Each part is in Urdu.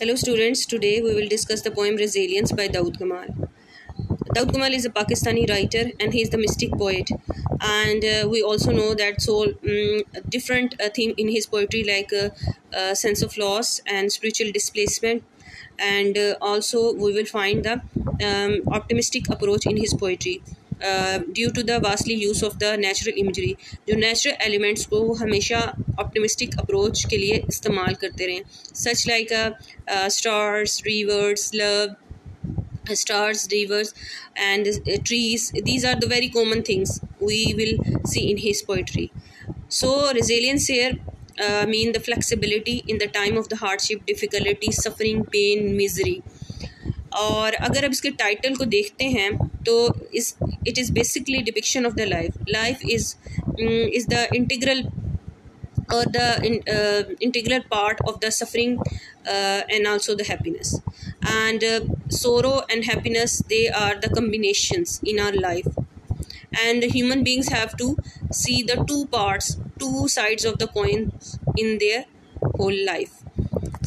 Hello students, today we will discuss the poem Resilience by Daud Kamal. Daud Kamal is a Pakistani writer and he is the mystic poet. And uh, we also know that so um, different uh, theme in his poetry like uh, uh, sense of loss and spiritual displacement. And uh, also we will find the um, optimistic approach in his poetry. Due to the vastly use of the natural imagery جو نیچرل ایلیمنٹس کو وہ ہمیشہ آپٹمسٹک اپروچ کے لیے استعمال کرتے رہیں such like stars rivers love stars rivers and trees these are the very common things we will see in his poetry so resilience here mean the flexibility in the time of the hardship difficulty suffering pain misery اور اگر اب اس کے ٹائٹل کو دیکھتے ہیں تو اس it is basically depiction of the life. Life is um, is the integral or the in, uh, integral part of the suffering uh, and also the happiness. And uh, sorrow and happiness they are the combinations in our life. And human beings have to see the two parts two sides of the coin in their whole life.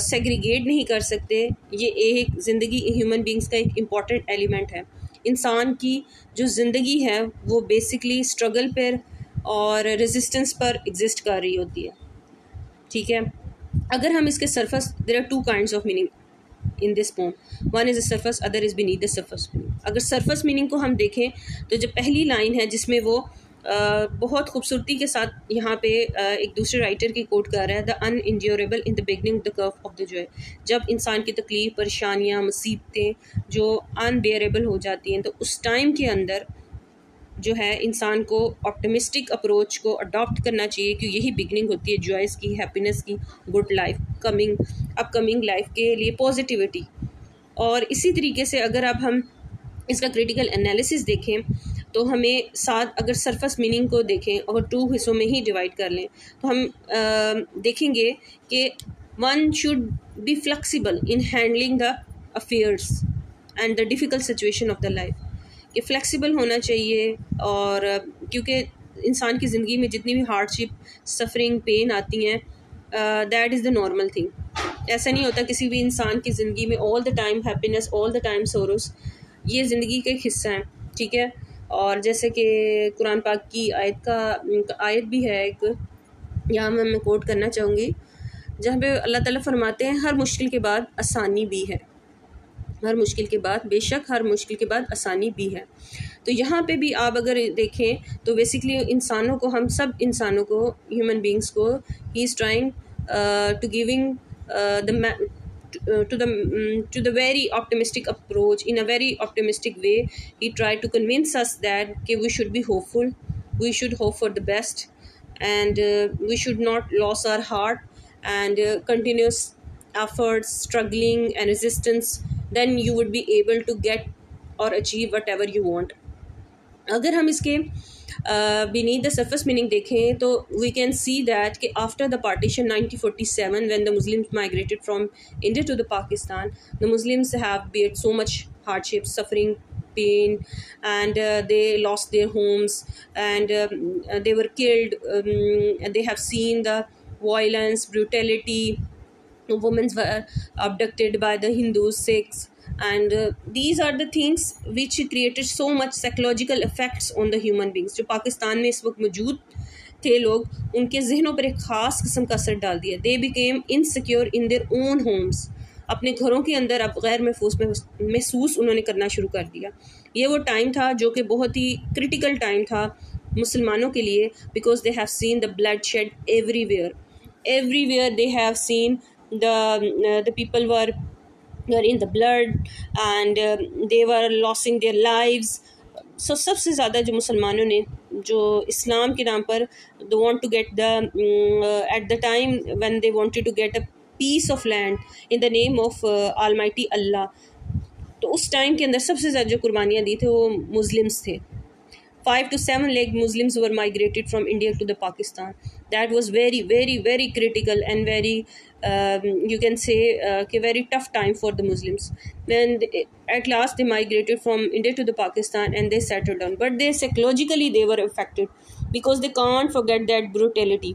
Segregate نہیں کر سکتے۔ یہ ایک زندگی ہیومن بینگس کا ایک امپورٹنٹ ایلیمنٹ ہے۔ انسان کی جو زندگی ہے، وہ بیسکلی اسٹرگل پر اور ریزسٹنس پر ایگزسٹ کر رہی ہوتی ہے۔ ٹھیک ہے؟ اگر ہم اس کے surface there are two kinds of meaning in this poem one is a surface other is beneath the surface meaning اگر سرفس میننگ کو ہم دیکھیں، تو جو پہلی لائن ہے، جس میں وہ بہت خوبصورتی کے ساتھ یہاں پہ ایک دوسرے رائٹر کی کوٹ کر رہا ہے دا ان انڈیوریبل ان the beginning the کرف of the جو ہے جب انسان کی تکلیف، پریشانیاں، مصیبتیں جو ان بیئریبل ہو جاتی ہیں، تو اس ٹائم کے اندر جو ہے انسان کو آپٹمسٹک اپروچ کو اڈاپٹ کرنا چاہیے کہ یہی بگننگ ہوتی ہے جوائس کی ہیپینس کی good life coming up coming life کے لیے پازیٹیوٹی اور اسی طریقے سے اگر اب ہم اس کا کریٹیکل انالیسس دیکھیں تو ہمیں ساتھ اگر سرفس میننگ کو دیکھیں اور ٹو حصوں میں ہی ڈیوائڈ کر لیں، تو ہم دیکھیں گے کہ one should be flexible in handling the affairs and the difficult situation of the life کہ فلیکسیبل ہونا چاہیے اور کیونکہ انسان کی زندگی میں جتنی بھی ہارڈ شپ سفرنگ پین آتی ہیں that is the normal thing ایسا نہیں ہوتا کسی بھی انسان کی زندگی میں all the time happiness all the time sorrows یہ زندگی کا ایک حصہ ہیں، ٹھیک ہے؟ اور جیسے کہ قرآن پاک کی آیت کا، آیت بھی ہے ایک، یہاں میں میں کوٹ کرنا چاہوں گی، جہاں پہ اللہ تعالیٰ فرماتے ہیں، ہر مشکل کے بعد آسانی بھی ہے۔ ہر مشکل کے بعد، بے شک ہر مشکل کے بعد آسانی بھی ہے۔ تو یہاں پہ بھی آپ اگر دیکھیں تو بیسکلی انسانوں کو، ہم سب انسانوں کو ہیومن بینگس کو he is trying to giving the Uh, to the um, to the very optimistic approach in a very optimistic way. He tried to convince us that okay, we should be hopeful. We should hope for the best. And uh, we should not lose our heart and uh, continuous efforts struggling and resistance. Then you would be able to get or achieve whatever you want. اگر ہم اس کے بینی دا سرفس میننگ دیکھیں تو وی کین سی دیٹ کہ after the partition nineteen forty seven when the Muslims migrated from India to the Pakistan the Muslims have had so much hardship suffering pain and they lost their homes and they were killed they have seen the violence brutality womens abducted by the Hindus Sikhs and these are the things which created so much psychological effects on the human beings جو پاکستان میں اس وقت موجود تھے لوگ، ان کے ذہنوں پر ایک خاص قسم کا اثر ڈال دیا۔ They became insecure in their own homes اپنے گھروں کے اندر اب غیر محفوظ محسوس انہوں نے کرنا شروع کر دیا۔ یہ وہ ٹائم تھا جو کہ بہت ہی کرٹیکل ٹائم تھا مسلمانوں کے لیے because they have seen the bloodshed everywhere everywhere they have seen the the people were in the blood and they were losing their lives so سب سے زیادہ جو مسلمانوں نے جو اسلام کے نام پر دو want to get the at the time when they wanted to get a piece of land in the name of almighty اللہ تو اس ٹائم کے اندر سب سے زیادہ جو قربانیاں دی تھے وہ مسلمس تھے. Five two seven lakh Muslims were migrated from India to the Pakistan that was very very very critical and very you can say کہ very tough time for the Muslims when at last they migrated from India to the Pakistan and they settle down but they psychologically they were affected because they can't forget that brutality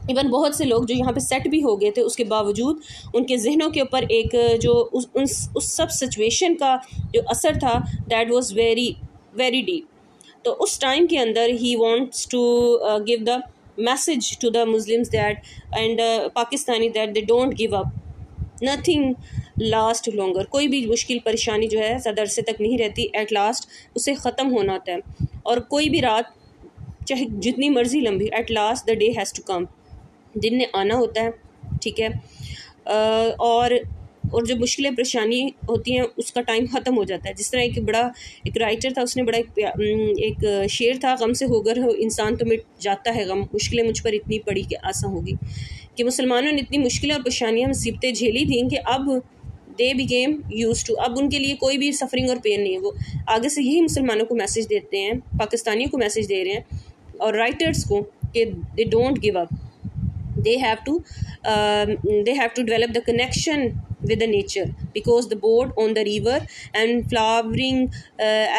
even بہت سے لوگ جو یہاں پہ سیٹ بھی ہو گئے تھے، اس کے باوجود ان کے ذہنوں کے اوپر ایک جو اس اس سب سچویشن کا جو اثر تھا that was very very deep تو اس ٹائم کے اندر ہی wants to give the message to the Muslims that and Pakistani that they don't give up nothing last longer کوئی بھی مشکل پریشانی جو ہے زیادہ عرصے تک نہیں رہتی ایٹ لاسٹ اسے ختم ہونا ہوتا ہے اور کوئی بھی رات چاہے جتنی مرضی لمبی at last the day has to come دن نے آنا ہوتا ہے ٹھیک ہے اور اور جو مشکلیں پریشانی ہوتی ہیں، اس کا ٹائم ختم ہو جاتا ہے۔ جس طرح ایک بڑا، ایک رائٹر تھا، اس نے بڑا ایک ایک شعر تھا، غم سے ہو کر انسان تو مٹ جاتا ہے غم۔ مشکلیں مجھ پر اتنی پڑی کہ آسان ہوگی۔ کہ مسلمانوں نے اتنی مشکلیں اور پریشانیاں، مصیبتیں جھیلی تھیں کہ اب they became use to اب ان کے لیے کوئی بھی سفرنگ اور پین نہیں ہے۔ وہ آگے سے یہی مسلمانوں کو میسیج دیتے ہیں، پاکستانیوں کو میسیج دے رہے ہیں اور رائٹرس کو کہ they don't give up they have to they have to develop the connection with the nature because the boat on the river and flowering uh,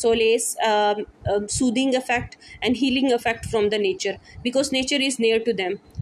solace, um, um, soothing effect and healing effect from the nature because nature is near to them.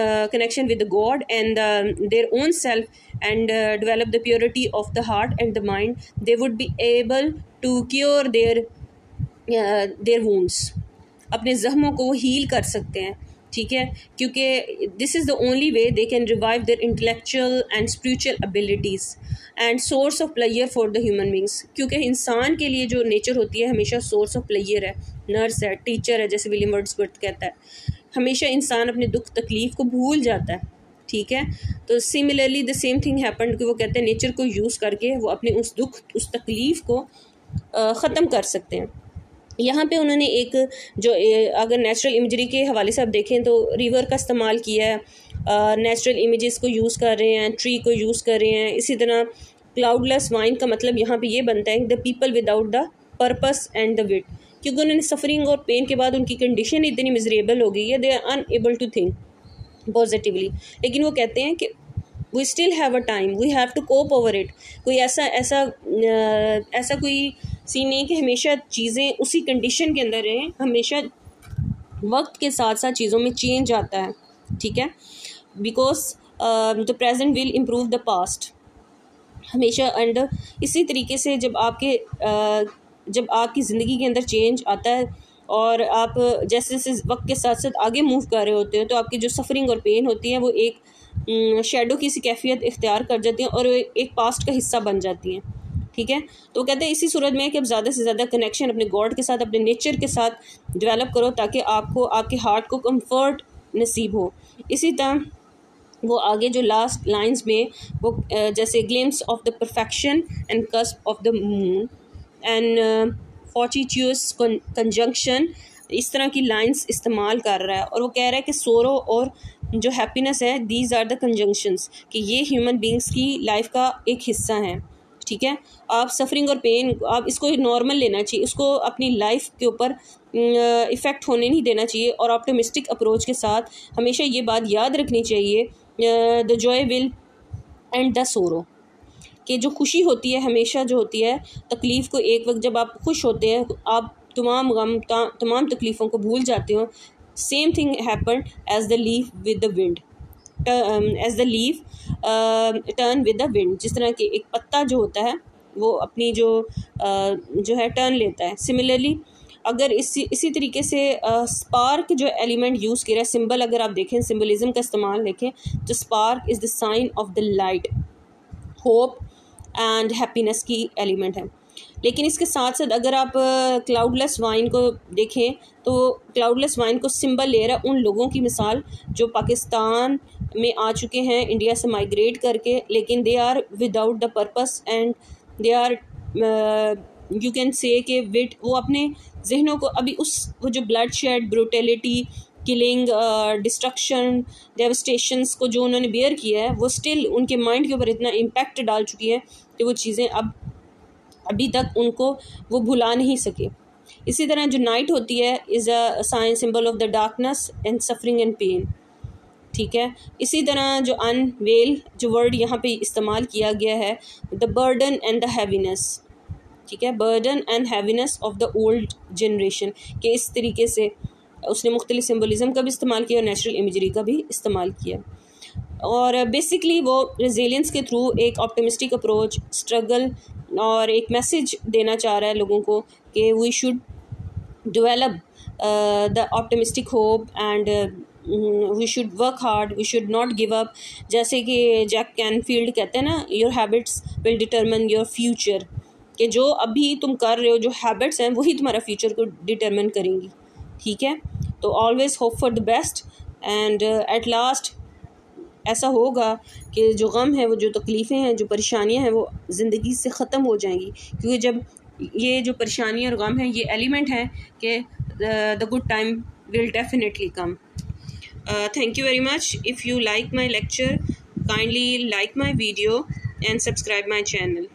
uh, connection with the God and their own self and uh, develop the purity of the heart and the mind, they would be able to cure their their wounds اپنے زخموں کو وہ ہیل کر سکتے ہیں، ٹھیک ہے؟ کیونکہ this is the only way they can revive their intellectual and spiritual abilities and source of pleasure for the human beings کیونکہ انسان کے لیے جو نیچر ہوتی ہے، ہمیشہ سورس آف پلیئر ہے۔ نرس ہے ٹیچر ہے، جیسے ولیم ورڈس برتھ کہتا ہے۔ ہمیشہ انسان اپنے دکھ، تکلیف کو بھول جاتا ہے، ٹھیک ہے؟ تو similarly the same thing happened کہ وہ کہتے ہیں نیچر کو یوز کر کے وہ اپنے اس دکھ، اس تکلیف کو ختم کر سکتے ہیں۔ یہاں پہ انہوں نے ایک جو اگر نیچرل امیجری کے حوالے سے آپ دیکھیں تو ریور کا استعمال کیا ہے نیچرل امیجز کو یوز کر رہے ہیں ٹری کو یوز کر رہے ہیں۔ اسی طرح کلاؤڈ لیس وائن کا مطلب یہاں پہ یہ بنتا ہے the people without the purpose and the what کیونکہ انہوں نے سفرنگ اور پین کے بعد ان کی کنڈیشن اتنی مزریبل ہو گئی ہے they are unable to think positively لیکن وہ کہتے ہیں کہ we still have a time we have to cope over it کوئی ایسا ایسا ایسا کوئی سین نہیں کہ ہمیشہ چیزیں اسی کنڈیشن کے اندر رہیں، ہمیشہ وقت کے ساتھ ساتھ چیزوں میں چینج آتا ہے، ٹھیک ہے؟ Because the present will improve the past ہمیشہ اینڈ اسی طریقے سے جب آپ کے uh, جب آپ کی زندگی کے اندر چینج آتا ہے اور آپ جیسے جیسے وقت کے ساتھ ساتھ آگے موو کر رہے ہوتے ہیں، تو آپ کی جو سفرنگ اور پین ہوتی ہے وہ ایک um, شیڈو کی سی کیفیت اختیار کر جاتی ہیں اور ایک پاسٹ کا حصہ بن جاتی ہیں۔ ٹھیک ہے؟ تو وہ کہتے ہیں اسی صورت میں کہ اب زیادہ سے زیادہ کنیکشن اپنے گاڈ کے ساتھ، اپنے نیچر کے ساتھ ڈیولپ کرو تاکہ آپ کو، آپ کے ہارٹ کو کمفرٹ نصیب ہو۔ اسی طرح وہ آگے جو لاسٹ لائنس میں وہ، جیسے glimpse of the perfection and cusp of the moon and fortuitous conjunction اس طرح کی لائنس استعمال کر رہا ہے اور وہ کہہ رہا ہے کہ سورو اور جو ہیپینس ہے دیز آر دا کنجنکشنس کہ یہ ہیومن بینگس کی لائف کا ایک حصہ ہیں۔ ٹھیک ہے؟ آپ سفرنگ اور پین آپ اس کو نارمل لینا چاہیے، اس کو اپنی لائف کے اوپر افیکٹ ہونے نہیں دینا چاہیے اور آپٹمسٹک اپروچ کے ساتھ ہمیشہ یہ بات یاد رکھنی چاہیے the joy will and the سورو کہ جو خوشی ہوتی ہے، ہمیشہ جو ہوتی ہے، تکلیف کو ایک وقت جب آپ خوش ہوتے ہیں، آپ تمام غم تمام تکلیفوں کو بھول جاتے ہو۔ Same thing happen as the leaf with the wind as the leaf turn with the wind جس طرح کہ ایک پتا جو ہوتا ہے، وہ اپنی جو جو ہے ٹرن لیتا ہے۔ سملرلی اگر اسی اسی طریقے سے اسپارک جو ایلیمنٹ یوز کیا ہے سمبل اگر آپ دیکھیں سمبلزم کا استعمال دیکھیں، تو spark is the sign of the light hope and happiness کی ایلیمنٹ ہے۔ لیکن اس کے ساتھ ساتھ اگر آپ کلاؤڈ لیس وائن کو دیکھیں، تو کلاؤڈ لیس وائن کو سمبل لے رہا ہے ان لوگوں کی مثال جو پاکستان میں آ چکے ہیں، انڈیا سے مائگریٹ کر کے، لیکن they are without the purpose and they are you can say کہ وٹ وہ اپنے ذہنوں کو، ابھی اس وہ جو bloodshed brutality killing destruction devastations کو جو انہوں نے بیئر کیا ہے، وہ اسٹل ان کے مائنڈ کے اوپر اتنا امپیکٹ ڈال چکی ہے کہ وہ چیزیں اب، ابھی تک ان کو وہ بھلا نہیں سکے۔ اسی طرح جو نائٹ ہوتی ہے is a sign symbol of the darkness and suffering and pain ٹھیک ہے؟ اسی طرح جو ان ویل، جو ورڈ یہاں پہ استعمال کیا گیا ہے the burden and the heaviness ٹھیک ہے؟ Burden and heaviness of the old generation کہ اس طریقے سے اس نے مختلف سمبولزم کا بھی استعمال کیا اور نیچرل امیجری کا بھی استعمال کیا۔ اور بیسکلی وہ ریزیلینس کے تھرو ایک آپٹمسٹک اپروچ اسٹرگل اور ایک میسیج دینا چاہ رہا ہے لوگوں کو کہ we should develop the optimistic hope and we should work hard we should not give up جیسے کہ جیک کین فیلڈ کہتے ہیں نا your habits will determine your future کہ جو ابھی تم کر رہے ہو، جو ہیبٹس ہیں، وہی تمہارا فیوچر کو ڈٹرمن کریں گی. ٹھیک ہے؟ تو always hope for the best and at last ایسا ہوگا کہ جو غم ہے، وہ جو تکلیفیں ہیں، جو پریشانیاں ہیں، وہ زندگی سے ختم ہو جائیں گی. کیونکہ جب یہ جو پریشانی اور غم ہیں یہ ایلیمنٹ ہیں کہ the good time will definitely come Uh, thank you very much. If you like my lecture, kindly like my video and subscribe my channel.